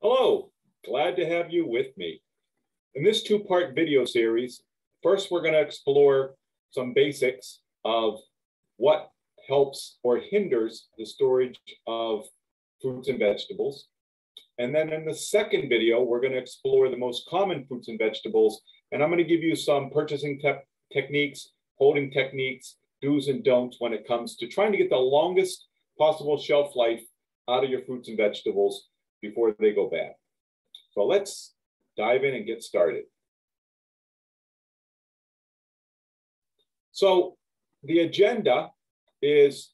Hello, glad to have you with me. In this two-part video series, first we're going to explore some basics of what helps or hinders the storage of fruits and vegetables. And then in the second video, we're going to explore the most common fruits and vegetables. And I'm going to give you some purchasing te techniques, holding techniques, do's and don'ts when it comes to trying to get the longest possible shelf life out of your fruits and vegetables before they go bad. So let's dive in and get started. So the agenda is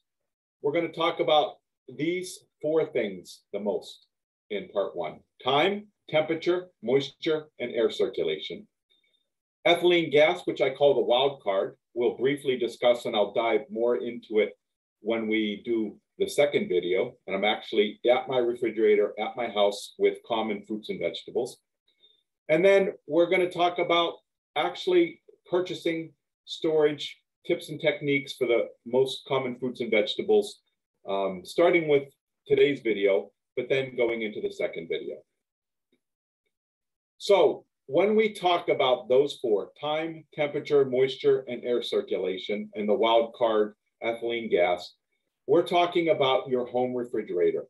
we're going to talk about these four things the most in part one. Time, temperature, moisture, and air circulation. Ethylene gas, which I call the wild card, we'll briefly discuss and I'll dive more into it when we do the second video, and I'm actually at my refrigerator at my house with common fruits and vegetables. And then we're going to talk about actually purchasing storage tips and techniques for the most common fruits and vegetables, um, starting with today's video, but then going into the second video. So when we talk about those four, time, temperature, moisture, and air circulation, and the wild card ethylene gas, we're talking about your home refrigerator.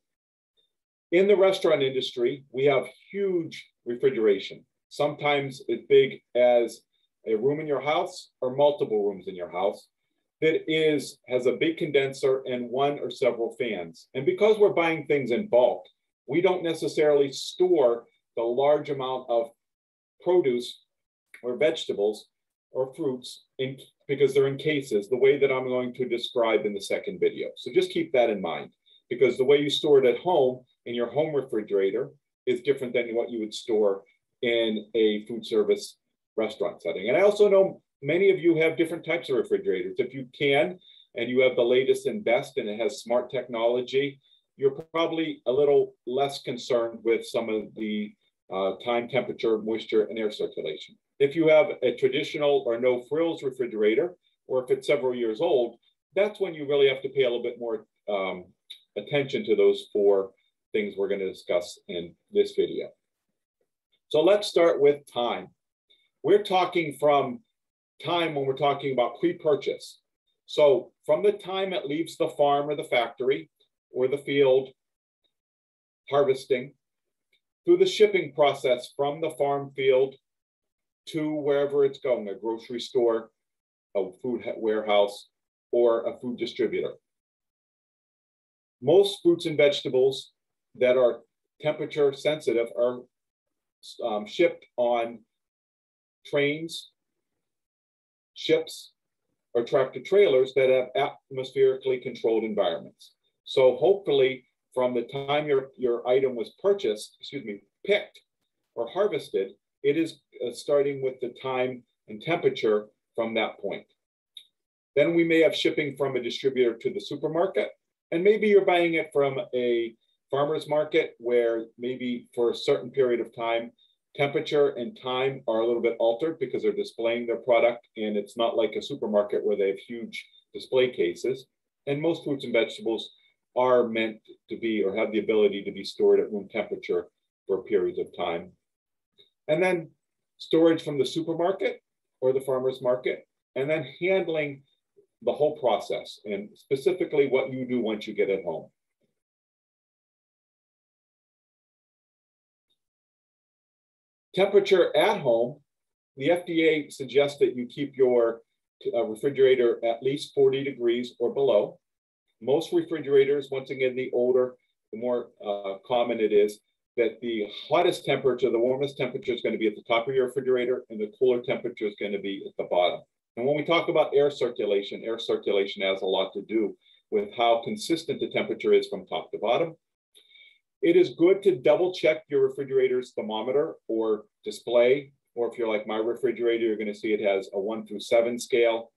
In the restaurant industry, we have huge refrigeration, sometimes as big as a room in your house or multiple rooms in your house that is has a big condenser and one or several fans. And because we're buying things in bulk, we don't necessarily store the large amount of produce or vegetables or fruits in because they're in cases the way that I'm going to describe in the second video. So just keep that in mind because the way you store it at home in your home refrigerator is different than what you would store in a food service restaurant setting. And I also know many of you have different types of refrigerators. If you can, and you have the latest and best and it has smart technology, you're probably a little less concerned with some of the uh, time, temperature, moisture, and air circulation. If you have a traditional or no frills refrigerator, or if it's several years old, that's when you really have to pay a little bit more um, attention to those four things we're going to discuss in this video. So let's start with time. We're talking from time when we're talking about pre-purchase. So from the time it leaves the farm or the factory or the field, harvesting, through the shipping process from the farm field to wherever it's going, a grocery store, a food warehouse, or a food distributor. Most fruits and vegetables that are temperature sensitive are um, shipped on trains, ships, or tractor trailers that have atmospherically controlled environments. So hopefully from the time your, your item was purchased, excuse me, picked or harvested, it is uh, starting with the time and temperature from that point. Then we may have shipping from a distributor to the supermarket, and maybe you're buying it from a farmer's market where maybe for a certain period of time, temperature and time are a little bit altered because they're displaying their product and it's not like a supermarket where they have huge display cases. And most fruits and vegetables are meant to be or have the ability to be stored at room temperature for periods of time. And then storage from the supermarket or the farmer's market, and then handling the whole process and specifically what you do once you get it home. Temperature at home, the FDA suggests that you keep your uh, refrigerator at least 40 degrees or below. Most refrigerators, once again, the older, the more uh, common it is that the hottest temperature, the warmest temperature is going to be at the top of your refrigerator and the cooler temperature is going to be at the bottom. And when we talk about air circulation, air circulation has a lot to do with how consistent the temperature is from top to bottom. It is good to double check your refrigerator's thermometer or display, or if you're like my refrigerator, you're going to see it has a one through seven scale.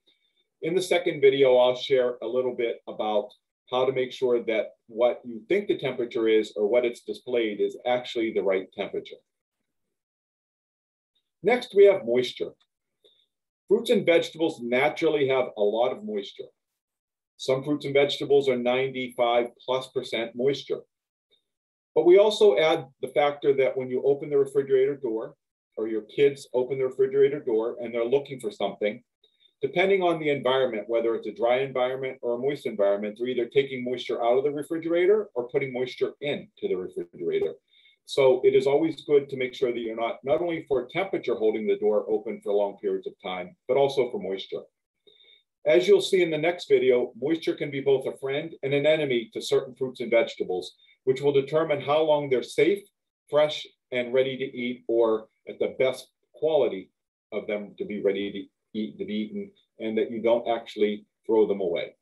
In the second video, I'll share a little bit about how to make sure that what you think the temperature is or what it's displayed is actually the right temperature. Next, we have moisture. Fruits and vegetables naturally have a lot of moisture. Some fruits and vegetables are 95 plus percent moisture. But we also add the factor that when you open the refrigerator door or your kids open the refrigerator door and they're looking for something, depending on the environment, whether it's a dry environment or a moist environment, they're either taking moisture out of the refrigerator or putting moisture into the refrigerator. So it is always good to make sure that you're not, not only for temperature holding the door open for long periods of time, but also for moisture. As you'll see in the next video, moisture can be both a friend and an enemy to certain fruits and vegetables, which will determine how long they're safe, fresh, and ready to eat, or at the best quality of them to be ready to eat, be eaten, and that you don't actually throw them away.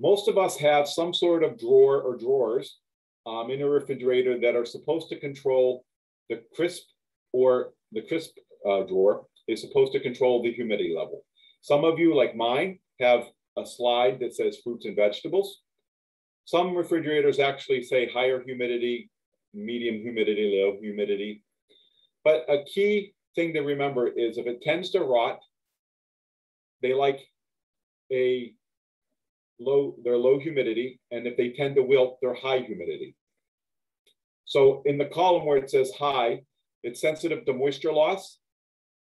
Most of us have some sort of drawer or drawers um, in a refrigerator that are supposed to control the crisp or the crisp uh, drawer is supposed to control the humidity level. Some of you, like mine, have a slide that says fruits and vegetables. Some refrigerators actually say higher humidity, medium humidity, low humidity. But a key thing to remember is if it tends to rot, they like a low, they're low humidity, and if they tend to wilt, they're high humidity. So in the column where it says high, it's sensitive to moisture loss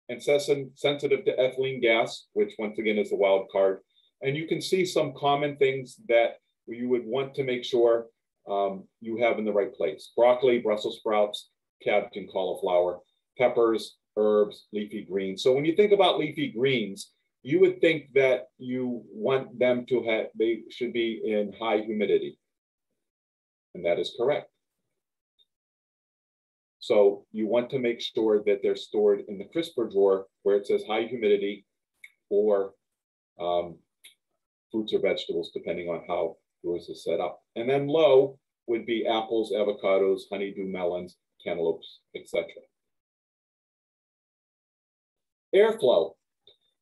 and sensitive to ethylene gas, which once again is a wild card. And you can see some common things that you would want to make sure um, you have in the right place. Broccoli, Brussels sprouts, cabbage and cauliflower, peppers, herbs, leafy greens. So when you think about leafy greens, you would think that you want them to have, they should be in high humidity. And that is correct. So you want to make sure that they're stored in the crisper drawer where it says high humidity or um, fruits or vegetables, depending on how yours is set up. And then low would be apples, avocados, honeydew melons, cantaloupes, etc. Airflow.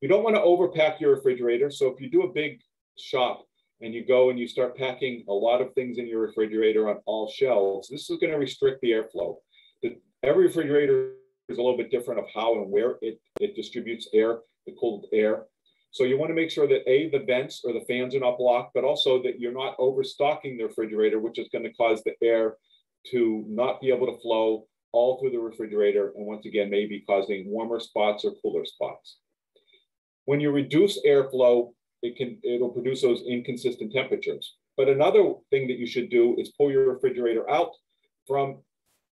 You don't want to overpack your refrigerator. So if you do a big shop and you go and you start packing a lot of things in your refrigerator on all shelves, this is going to restrict the airflow. The, every refrigerator is a little bit different of how and where it, it distributes air, the cold air. So you want to make sure that A, the vents or the fans are not blocked, but also that you're not overstocking the refrigerator, which is going to cause the air to not be able to flow all through the refrigerator. And once again, maybe causing warmer spots or cooler spots. When you reduce airflow, it can, it'll produce those inconsistent temperatures. But another thing that you should do is pull your refrigerator out from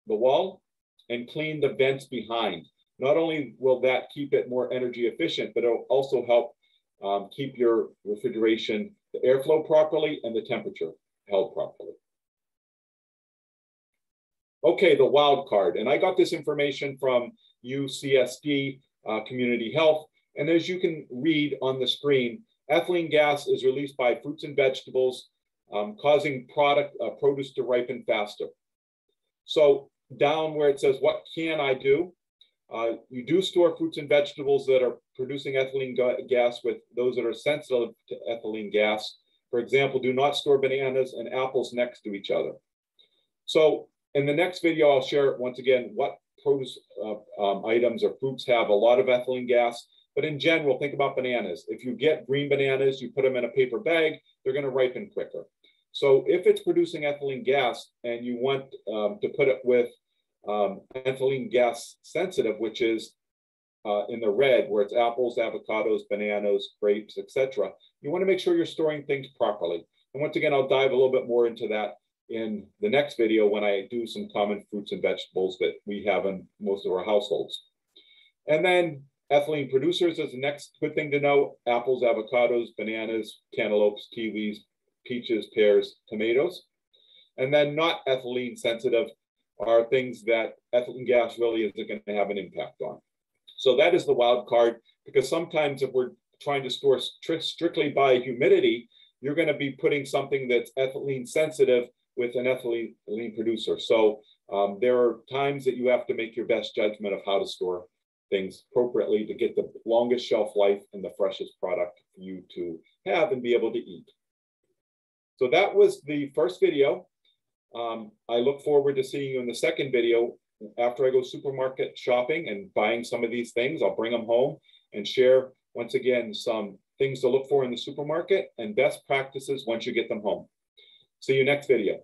the wall and clean the vents behind. Not only will that keep it more energy efficient, but it'll also help um, keep your refrigeration, the airflow properly and the temperature held properly. Okay, the wild card. And I got this information from UCSD uh, Community Health. And as you can read on the screen, ethylene gas is released by fruits and vegetables, um, causing product uh, produce to ripen faster. So down where it says, what can I do? Uh, you do store fruits and vegetables that are producing ethylene gas with those that are sensitive to ethylene gas. For example, do not store bananas and apples next to each other. So in the next video, I'll share once again what produce uh, um, items or fruits have a lot of ethylene gas. But in general, think about bananas. If you get green bananas, you put them in a paper bag, they're going to ripen quicker. So if it's producing ethylene gas and you want um, to put it with um, ethylene gas sensitive, which is uh, in the red, where it's apples, avocados, bananas, grapes, etc. You want to make sure you're storing things properly. And once again, I'll dive a little bit more into that in the next video when I do some common fruits and vegetables that we have in most of our households. And then ethylene producers is the next good thing to know. Apples, avocados, bananas, cantaloupes, kiwis, peaches, pears, tomatoes. And then not ethylene sensitive are things that ethylene gas really isn't going to have an impact on. So that is the wild card because sometimes if we're trying to store strictly by humidity, you're going to be putting something that's ethylene sensitive with an ethylene producer. So um, there are times that you have to make your best judgment of how to store things appropriately to get the longest shelf life and the freshest product for you to have and be able to eat. So that was the first video. Um, I look forward to seeing you in the second video. After I go supermarket shopping and buying some of these things, I'll bring them home and share once again some things to look for in the supermarket and best practices once you get them home. See you next video.